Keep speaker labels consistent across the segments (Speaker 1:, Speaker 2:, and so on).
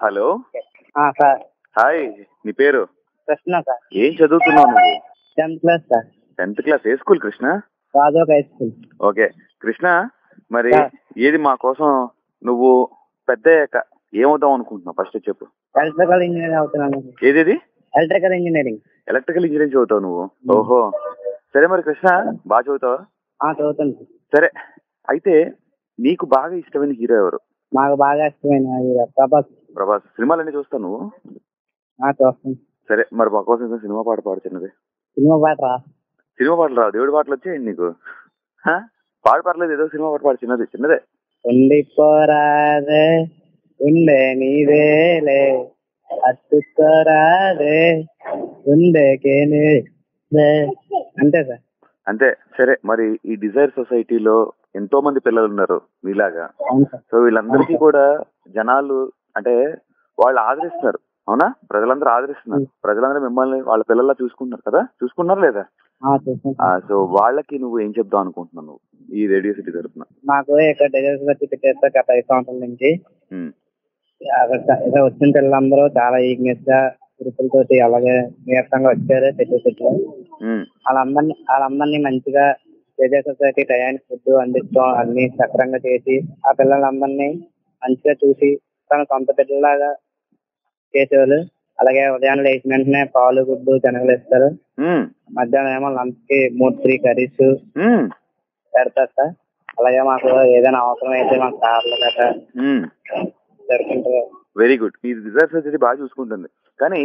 Speaker 1: Hello.
Speaker 2: Sir.
Speaker 1: Hi నీ పేరు?
Speaker 2: Krishna sir.
Speaker 1: ఏం చదువుతున్నావు నువ్వు?
Speaker 2: Tenth class sir.
Speaker 1: Tenth class ఏ స్కూల్ కృష్ణ?
Speaker 2: రాజోక్ హై స్కూల్.
Speaker 1: ఓకే. కృష్ణ మరి. ఏది మా కోసం నువ్వు పెద్ద ఏమవుదాం అనుకుంటున్నావు? ఫస్ట్ చెప్పు.
Speaker 2: ఎలక్ట్రికల్ ఇంజనీర్ అవుతున్నాను.
Speaker 1: ఏదేది?
Speaker 2: ఎలక్ట్రికల్ ఇంజనీరింగ్
Speaker 1: ఎలక్ట్రికల్ ఇంజనీరింగ్ చదువుతావు నువ్వు? ఓహో. సరే మరి కృష్ణ బాగా చదువుతావా?
Speaker 2: చదువుతాను. సార్.
Speaker 1: అయితే నీకు బాగా ఇష్టమైన హీరో ఎవరు?
Speaker 2: మాకు బాగా ఇష్టమైన హీరో ప్రభాస్.
Speaker 1: ప్రభాస్. సినిమాలన్నీ చూస్తావు నువ్వు
Speaker 2: చూస్తాను.
Speaker 1: సరే మరి మా కోసం ఏదైనా సినిమా పాట పాడు చిన్నది.
Speaker 2: సినిమా పాట రా.
Speaker 1: సినిమా పాటలు రావు దేవుడి పాటలు వచ్చాయి నీకు? పాడు పర్లేదు ఏదో సినిమా పాట పాడు చిన్నది. చిన్నదే.
Speaker 2: ఉండిపోరాదే ఉండే నీవేలే అత్తుకోరాదే నీవే. అంతే సార్.
Speaker 1: అంతే. సరే మరి ఈ డిజైర్ సొసైటీలో ఎంతో మంది పిల్లలు ఉన్నారు మీలాగా సో వీళ్ళందరికీ కూడా జనాలు అంటే వాళ్ళు ఆదరిస్తారు అవునా? ప్రజలందరూ ఆదరిస్తున్నారు. ప్రజలందరూ మిమ్మల్ని వాళ్ళ పిల్లల్లా చూసుకుంటున్నారు కదా? చూసుకున్నారు లేదా. సో వాళ్ళకి నువ్వు ఏం చెప్దాం అనుకుంటున్నావు నువ్వు ఈ రేడియో సిటీ తరఫున
Speaker 2: మాకు ఇక్కడ బట్టి పెట్టేస్తే గత ఐదు సంవత్సరాల నుంచి ఇక్కడ వచ్చిన పిల్లలందరూ చాలా ఈగ్నెస్గా గ్రూపులతోటి అలాగే నీరసంగా వచ్చారు చెట్లు
Speaker 1: ఉమ్,
Speaker 2: వాళ్ళందరినీ వాళ్ళందరినీ మంచిగా విజయ సొసైటీ టయానికి ఫుడ్ అందించడం అన్ని సక్రంగా చేసి ఆ పిల్లలందరినీ మంచిగా చూసి తన సొంత బిడ్డలాగా చేసేవాళ్ళు. అలాగే ఉదయాన్నే లేచిన వెంటనే పాలు గుడ్డు శనగలు ఇస్తారు మధ్యాహ్నం ఏమో లంచ్కి మూడు త్రీ కర్రీస్ పెడతారు సార్ అలాగే మాకు ఏదైనా అవసరం అయితే మాకు కార్లు. జరుపుకుంటారు
Speaker 1: వెరీ గుడ్ మీ సొసైటీ బాగా చూసుకుంటుంది. కానీ.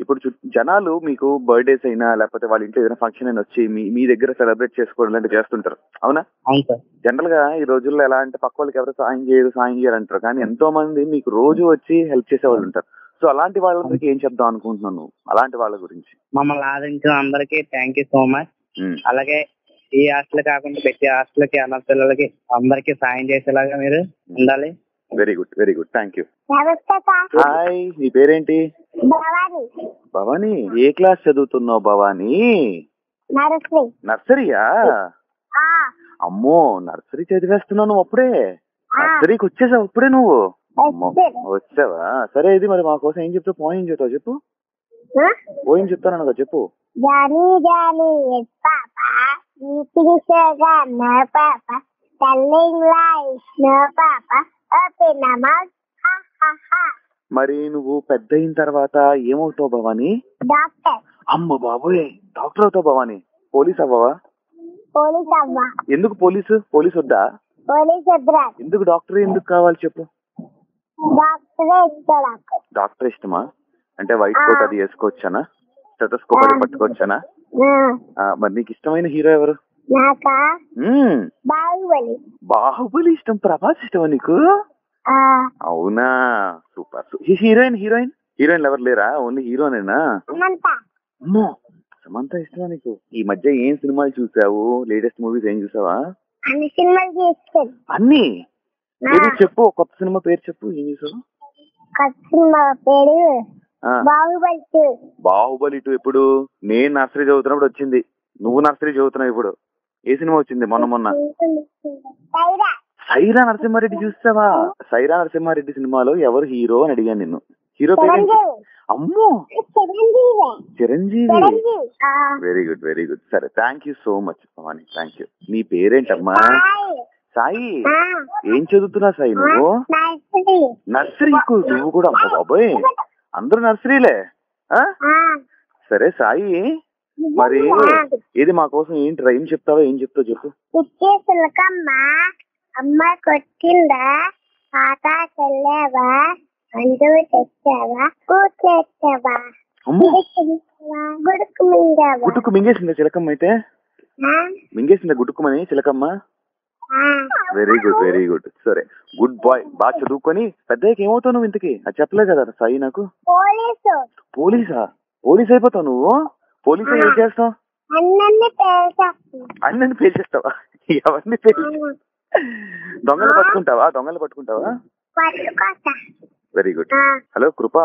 Speaker 1: ఇప్పుడు జనాలు మీకు బర్త్డేస్ అయినా లేకపోతే వాళ్ళ ఇంట్లో ఏదైనా ఫంక్షన్ అయినా వచ్చి మీ మీ దగ్గర సెలబ్రేట్ చేసుకోవడం లాంటివి చేస్తుంటారు. అవునా? జనరల్గా ఈ రోజుల్లో ఎలా అంటే పక్క వాళ్ళకి ఎవరు సాయం చేయరు సాయం చేయరు అంటారు. కానీ ఎంతో మంది మీకు రోజు వచ్చి హెల్ప్ చేసే వాళ్ళు ఉంటారు. సో అలాంటి వాళ్ళకి ఏం చెప్దాం అనుకుంటున్నాను అలాంటి వాళ్ళ గురించి.
Speaker 2: మమ్మల్ని ఆదరించిన అందరికీ థ్యాంక్ యూ సో మచ్ అలాగే ఈ హాస్టల్ కాకుండా ప్రతి హాస్టల్కి అన్న పిల్లలకి అందరికీ సాయం చేసేలాగా మీరు ఉండాలి.
Speaker 1: Very good very good thank you hi నీ పేరేంటి?
Speaker 3: భవాని.
Speaker 1: ఏ క్లాస్ చదువుతున్నావు భవానీ? నర్సరీయా? అమ్మో నర్సరీ చదివేస్తున్నావు నువ్వు అప్పుడే? నర్సరీకి వచ్చేసావు అప్పుడే నువ్వు. వచ్చావా? సరే ఇది మరి మా కోసం ఏం చెప్తావు? పోయిం చెప్తావు చెప్పు? పోయిం చెప్తాను కదా చెప్పు.
Speaker 3: పాప
Speaker 1: మరి నువ్వు పెద్ద అయిన తర్వాత ఏమవుతావు భవానీ? అమ్మ బాబోయ్ డాక్టర్ అవుతావు భవానీ. పోలీస్ అవ్వవా? ఎందుకు పోలీసు? పోలీస్ వద్దా? ఎందుకు డాక్టర్ ఎందుకు కావాలి చెప్పు.
Speaker 3: డాక్టరే
Speaker 1: ఇష్టమా? అంటే వైట్ కోట్ అది వేసుకోవచ్చానా? స్టెటస్కోప్ అది పట్టుకోవచ్చానా? మరి నీకు ఇష్టమైన హీరో ఎవరు?
Speaker 3: నాకా? బాహుబలి.
Speaker 1: బాహుబలి ఇష్టం ప్రభాస్ ఇష్టమా నీకు? అవునా సూపర్ హీరోయిన్ హీరోయిన్? హీరోయిన్ ఎవరు లేరా? ఓన్లీ హీరోనేనా?
Speaker 3: సమంత
Speaker 1: అమ్మో సమంత ఇష్టమా నీకు? ఈ మధ్య ఏం సినిమాలు చూసావు? లేటెస్ట్ మూవీస్ ఏం చూసావా?
Speaker 3: అన్ని సినిమాలు
Speaker 1: అన్ని? చెప్పు కొత్త సినిమా పేరు చెప్పు ఏం చూసావు?
Speaker 3: కొత్త సినిమా పేరు బాహుబలి టూ.
Speaker 1: బాహుబలి టూ ఇప్పుడు నేను నర్సరీ చదువుతున్నప్పుడు వచ్చింది. నువ్వు నర్సరీ చదువుతున్నావు ఇప్పుడు. ఏ సినిమా వచ్చింది మొన్న మొన్న?
Speaker 3: సైరా.
Speaker 1: నరసింహారెడ్డి చూస్తావా? సైరా నరసింహారెడ్డి సినిమాలో ఎవరు హీరో అని అడిగాను నిన్ను. హీరో పేరు అమ్మో!
Speaker 3: Chiranjeevi.
Speaker 1: Very good very good సరే thank you so much Bhavani thank you నీ పేరేంటమ్మా?
Speaker 3: సాయి.
Speaker 1: ఏం చదువుతున్నా సాయి నువ్వు?
Speaker 3: నర్సరీ.
Speaker 1: నర్సరీకు నువ్వు కూడా అమ్మో బాబోయ్. అందరూ నర్సరీలే. సరే సాయి. మరి ఇది మా కోసం ఏంటి? ఏం చెప్తావా ఏం చెప్తావు చెప్పు.
Speaker 3: పిచ్చి సిలకమ్మ అమ్మ కొట్టిందా పాత చెల్లేవా తెచ్చావా గుడుకు మింగావా
Speaker 1: గుట్టుకు మింగేసిందా చిలకమ్మ అయితే? మింగేసిందా గుట్టుకుమని చిలకమ్మ? వెరీ గుడ్ వెరీ గుడ్ సరే గుడ్ బాయ్ బాగా చదువుకొని పెద్దయ్యకి ఏమవుతావు నువ్వు ఇంతకి? అది చెప్పలే కదా సాయి నాకు.
Speaker 3: పోలీసు.
Speaker 1: పోలీసా? పోలీస్ అయిపోతావు నువ్వు? పోలీస్ ఏం చేస్తావు?
Speaker 3: అన్నీ పేరు
Speaker 1: అన్నీ పేల్చేస్తావా ఎవరిని పేల్చి దొంగలు పట్టుకుంటావా? దొంగలు పట్టుకుంటావా? Very good hello Kripa.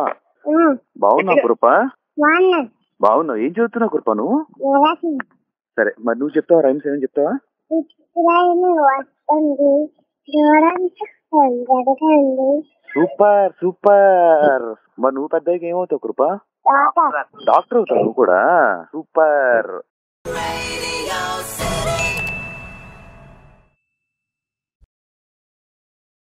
Speaker 1: బాగున్నావు కృప? బాగున్నావు. ఏం చదువుతున్నావు కృప నువ్వు? సరే మరి నువ్వు చెప్తావా రైమ్స్ ఏమైనా చెప్తావా? Super super. మరి నువ్వు పెద్దగా ఏమవుతావు కృప?
Speaker 3: డాక్టర్
Speaker 1: డాక్టర్ అవుతావు నువ్వు కూడా సూపర్
Speaker 4: Radio City.